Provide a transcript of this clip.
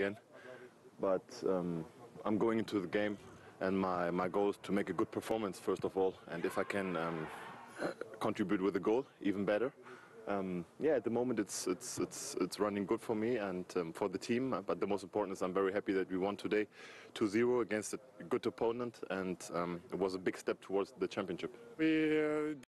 again. But um, I'm going into the game, and my, my goal is to make a good performance first of all. And if I can um, contribute with a goal, even better. Um, yeah, at the moment it's it's it's it's running good for me and um, for the team. But the most important is I'm very happy that we won today, 2-0 against a good opponent, and um, it was a big step towards the championship. We uh,